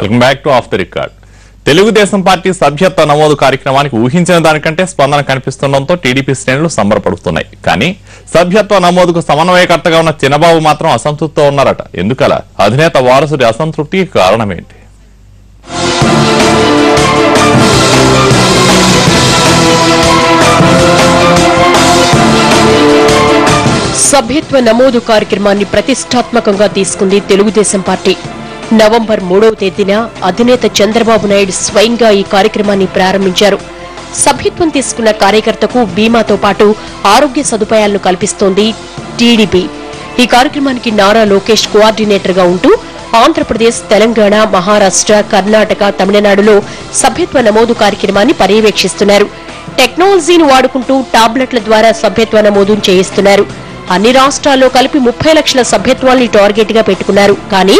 Welcome back to off the record Telugu Desam party సభ్యత్వ నమోదు కార్యక్రమానికి ఊహించిన దానికంటే స్పందన కనిపిస్తుండటంతో టీడీపీ శ్రేణులు సంబరపడుతున్నాయి. కానీ సభ్యత్వ నమోదుకు సమన్వయకర్తగా ఉన్న చిన్నబాబు మాత్రం అసంతృప్తితో ఉన్నారట. ఎందుకలా? అధినేత వారసుడి అసంతృప్తికి కారణమేంటి? సభ్యత్వ నమోదు కార్యక్రమాన్ని ప్రతిష్టాత్మకంగా తీసుకుంది తెలుగుదేశం పార్టీ. నవంబర్ మూడవ తేదీన అధినేత చంద్రబాబు నాయుడు స్వయంగా ఈ కార్యక్రమాన్ని ప్రారంభించారు. సభ్యత్వం తీసుకున్న కార్యకర్తకు బీమాతో పాటు ఆరోగ్య సదుపాయాలను కల్పిస్తోంది టీడీపీ. ఈ కార్యక్రమానికి నారా లోకేష్ కోఆర్డినేటర్గా ఉంటూ ఆంధ్రప్రదేశ్ తెలంగాణ మహారాష్ట్ర కర్ణాటక తమిళనాడులో సభ్యత్వ నమోదు కార్యక్రమాన్ని పర్యవేక్షిస్తున్నారు. టెక్నాలజీని వాడుకుంటూ టాబ్లెట్ల ద్వారా సభ్యత్వ నమోదు చేయిస్తున్నారు. అన్ని రాష్ట్రాల్లో కలిపి ముప్పై లక్షల సభ్యత్వాల్ని టార్గెట్గా పెట్టుకున్నారు. కానీ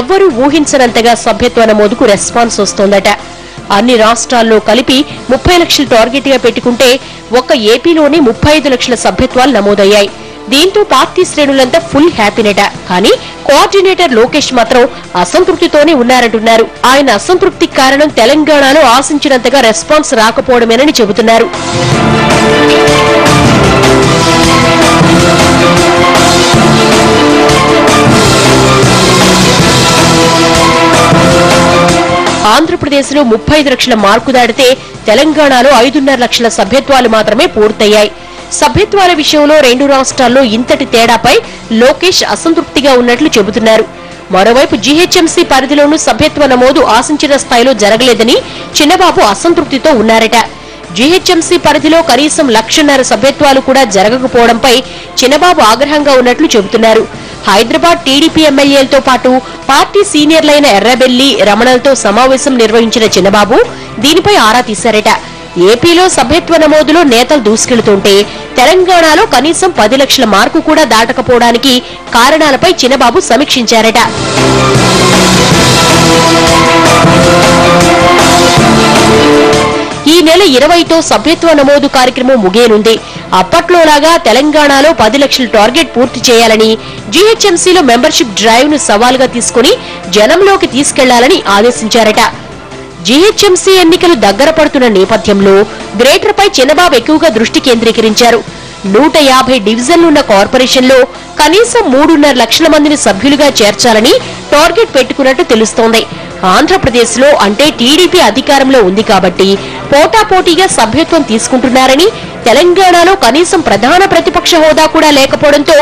ఎవ్వరూ ఊహించనంతగా సభ్యత్వ నమోదుకు రెస్పాన్స్ వస్తోందట. అన్ని రాష్ట్రాల్లో కలిపి ముప్పై లక్షలు టార్గెట్గా పెట్టుకుంటే ఒక్క ఏపీలోనే ముప్పై ఐదు లక్షల సభ్యత్వాలు నమోదయ్యాయి. దీంతో పార్టీ శ్రేణులంతా ఫుల్ హ్యాపీనట. కానీ కోఆర్డినేటర్ లోకేష్ మాత్రం అసంతృప్తితోనే ఉన్నారంటున్నారు. ఆయన అసంతృప్తికి కారణం తెలంగాణలో ఆశించినంతగా రెస్పాన్స్ రాకపోవడమేనని చెబుతున్నారు. ఆంధ్రప్రదేశ్లో ముప్పై ఐదు లక్షల మార్కు దాటితే తెలంగాణలో ఐదున్నర లక్షల సభ్యత్వాలు మాత్రమే పూర్తయ్యాయి. సభ్యత్వాల విషయంలో రెండు రాష్ట్రాల్లో ఇంతటి తేడాపై లోకేష్ అసంతృప్తిగా ఉన్నట్లు చెబుతున్నారు. మరోవైపు జీహెచ్ఎంసీ పరిధిలోనూ సభ్యత్వ నమోదు ఆశించిన స్థాయిలో జరగలేదని చిన్నబాబు అసంతృప్తితో ఉన్నారట. జీహెచ్ఎంసీ పరిధిలో కనీసం లక్షన్నర సభ్యత్వాలు కూడా జరగకపోవడంపై చిన్నబాబు ఆగ్రహంగా ఉన్నట్లు చెబుతున్నారు. హైదరాబాద్ టీడీపీ ఎమ్మెల్యేలతో పాటు పార్టీ సీనియర్లైన ఎర్రబెల్లి రమణలతో సమావేశం నిర్వహించిన చిన్నబాబు దీనిపై ఆరా తీశారట. ఏపీలో సభ్యత్వ నమోదులో నేతలు దూసుకెళ్తుంటే తెలంగాణలో కనీసం పది లక్షల మార్కు కూడా దాటకపోవడానికి కారణాలపై చిన్నబాబు సమీక్షించారట. ఈ నెల ఇరవైతో సభ్యత్వ నమోదు కార్యక్రమం ముగియనుంది. అప్పట్లోలాగా తెలంగాణలో పది లక్షల టార్గెట్ పూర్తి చేయాలని జీహెచ్ఎంసీలో మెంబర్షిప్ డ్రైవ్ను సవాల్గా తీసుకుని జనంలోకి తీసుకెళ్ళాలని ఆదేశించారట. జీహెచ్ఎంసీ ఎన్నికలు దగ్గర పడుతున్న నేపథ్యంలో గ్రేటర్పై చిన్నబాబు ఎక్కువగా దృష్టి కేంద్రీకరించారు. నూట యాభై డివిజన్లున్న కార్పొరేషన్లో కనీసం మూడున్నర లక్షల మందిని సభ్యులుగా చేర్చాలని టార్గెట్ పెట్టుకున్నట్టు తెలుస్తోంది. ఆంధ్రప్రదేశ్లో అంటే టీడీపీ అధికారంలో ఉంది కాబట్టి పోటాపోటీగా సభ్యత్వం తీసుకుంటున్నారని తెలంగాణలో కనీసం ప్రధాన ప్రతిపక్ష హోదా కూడా లేకపోవడంతో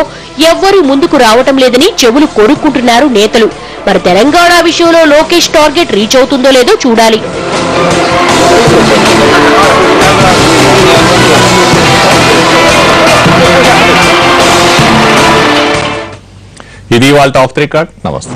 ఎవ్వరూ ముందుకు రావటం లేదని చెవులు కొరుక్కుంటున్నారు నేతలు. మరి తెలంగాణ విషయంలో లోకేష్ టార్గెట్ రీచ్ అవుతుందో లేదో చూడాలి. ఇది వాళ్ళ ఆఫ్ రికార్డ్ నమస్తే.